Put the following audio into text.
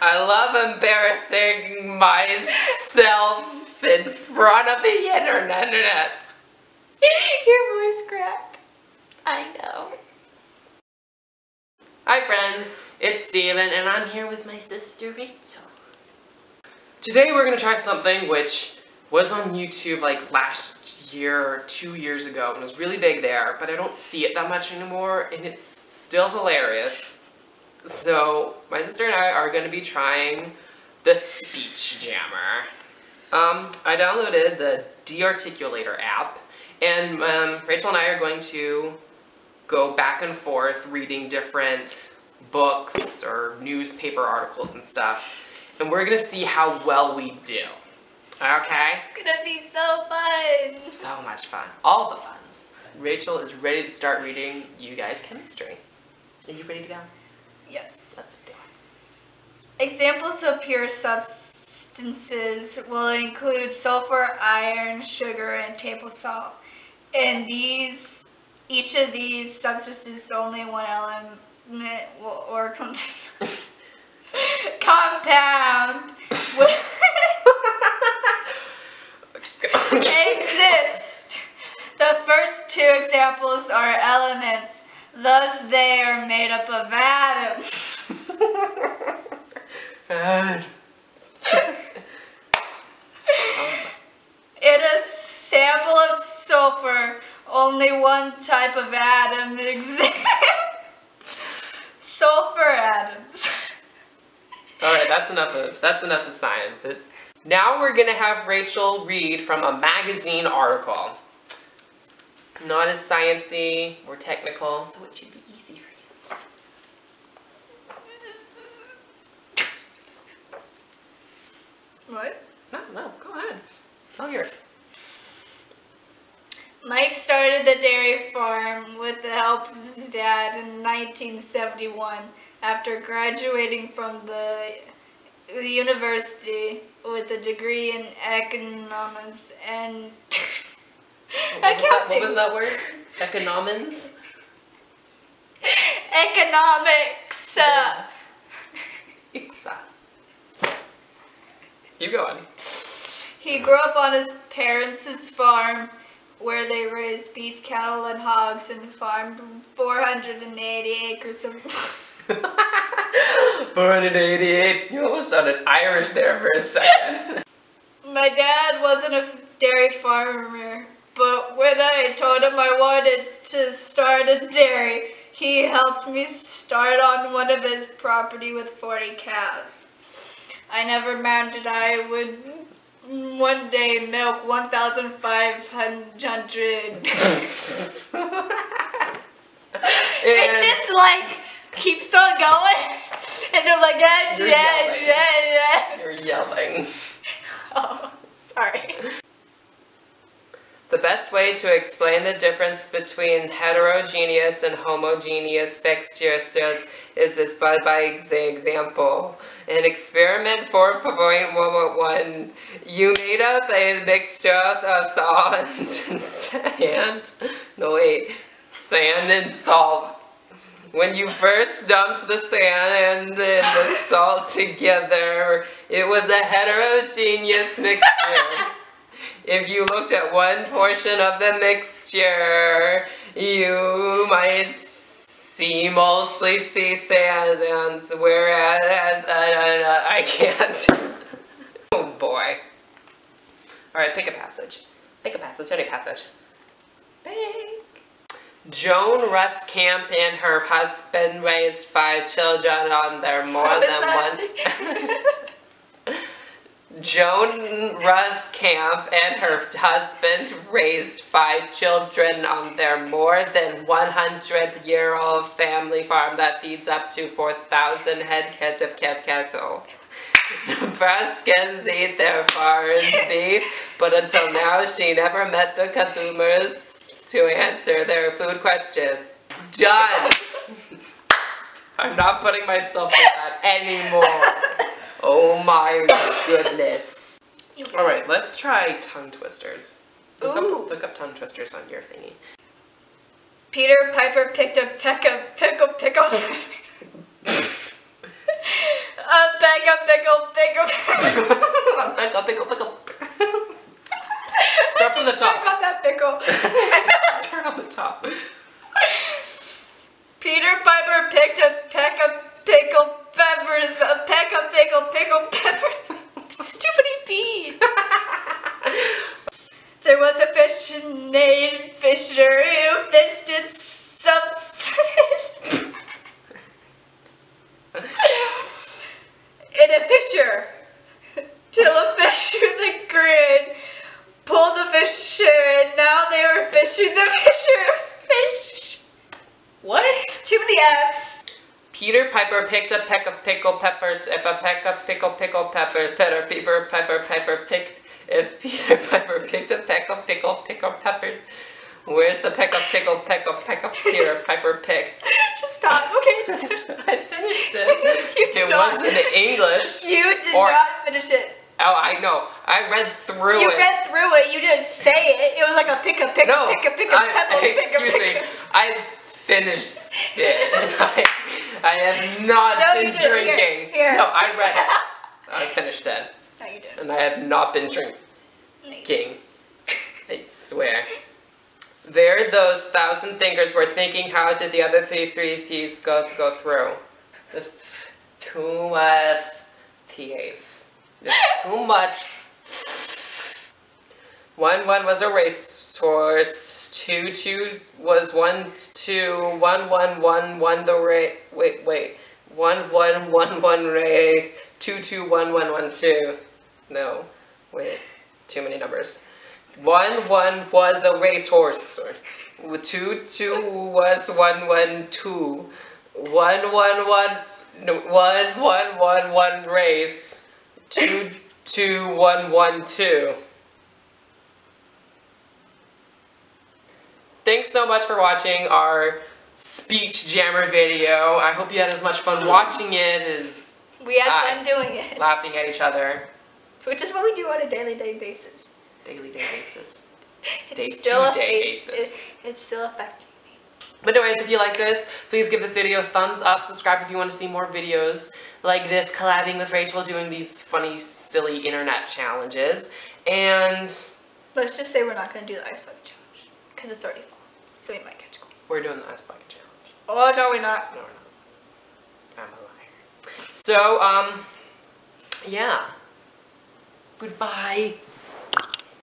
I love embarrassing myself in front of the internet. Your voice cracked. I know. Hi friends, it's Stephen and I'm here with my sister Rachel. Today we're gonna try something which was on YouTube like last year or two years ago and was really big there, but I don't see it that much anymore and it's still hilarious. So my sister and I are gonna be trying the Speech Jammer. Um, I downloaded the Dearticulator app and um, Rachel and I are going to go back and forth reading different books or newspaper articles and stuff. And we're gonna see how well we do. Okay? It's gonna be so fun. So much fun. All the funs. Rachel is ready to start reading you guys chemistry. Are you ready to go? Yes. Let's do it. Examples of pure substances will include sulfur, iron, sugar, and table salt. And these, each of these substances only one element will, or com- compound exist. The first two examples are elements, thus they are made up of atoms. In a sample of sulfur, only one type of atom exists. sulfur atoms. Alright, that's enough of that's enough of science. It's, now we're gonna have Rachel read from a magazine article. Not as sciencey or technical, so it should be easy for you. What? No, no, go ahead. All yours. Mike started the dairy farm with the help of his dad in 1971 after graduating from the, the university with a degree in economics and What was, that, what was that word? Economics? Economics. Ixa. Keep going. he grew up on his parents' farm where they raised beef, cattle, and hogs and farmed 480 acres of 488. You almost sounded Irish there for a second. My dad wasn't a dairy farmer, but when I told him I wanted to start a dairy, he helped me start on one of his property with 40 cows. I never imagined I would one day milk 1,500. it just like keeps on going, and I'm like, yeah, You're yeah, yelling. yeah, yeah. You're yelling. Oh, sorry. The best way to explain the difference between heterogeneous and homogeneous mixtures is this by, by example. In experiment 4.111, you made up a mixture of salt and sand. No wait, sand and salt. When you first dumped the sand and the salt together, it was a heterogeneous mixture. If you looked at one portion of the mixture, you might see mostly sea sand, and whereas uh, uh, I can't. oh boy. All right, pick a passage. Pick a passage. Any passage. Pick. Joan Ruskamp and her husband raised five children on their more than one. Joan Ruskamp and her husband raised five children on their more than 100 year old family farm that feeds up to 4,000 head of cat cattle. Nebraskans eat their farm's beef, but until now she never met the consumers to answer their food question. Done! I'm not putting myself in that anymore. Oh my goodness. Alright, let's try tongue twisters. Look up, look up tongue twisters on your thingy. Peter Piper picked a peck of pickle pickle. a peck of pickle. pickle, pickle, pickle. Start from the Stuck top. on that pickle. Start on the top. Peter Piper picked a peck of pickle peppers, a peck of pickle pickle peppers. Stupid beads. there was a fish named Fished in some fish. in a fisher. Till a fish with a grin pulled the fisher, and now they were fishing the fisher. Fish. What? Too many F's. Peter Piper picked a peck of pickle peppers. If a peck of pickle pickle pepper, Peter Piper Piper Piper picked. If Peter Piper picked a peck of pickle pickle peppers, where's the peck of pickle peck of peck of Peter Piper picked? Just stop. Okay, just. I finished it. You did It not. was in English. You did Or- not finish it. Oh, I know. I read through You it. You read through it. You didn't say it. It was like a pick a pick no, a pick a pick a pebble excuse pick me. I finished it. I, I have not No, you been didn't. Here, here. No, I read it. I finished it. No, you didn't. And I have not been drinking. No. I swear. There those thousand thinkers were thinking how did the other three three T's go go through? Too much. There's too much. One one was a racehorse. Two two was one two one one one one the race. Wait wait. One one one one race. Two two one one one two. No. Wait. Too many numbers. One one was a racehorse. Two two was one one two. One one one no, one one one one race. Two two one one two. Thanks so much for watching our speech jammer video. I hope you had as much fun watching it as We had I- fun doing it, laughing at each other. which is what we do on a daily day basis. Daily day basis. It's Day still to a day basis. it- it's still affecting me. But anyways, if you like this, please give this video a thumbs up. Subscribe if you want to see more videos like this, collabing with Rachel, doing these funny, silly internet challenges. And Let's just say we're not gonna do the ice bucket challenge because it's already fall, so we might catch cold. we're doing the Ice Bucket Challenge. Oh no, we're not. No, we're not. I'm a liar. So, um, yeah. Goodbye.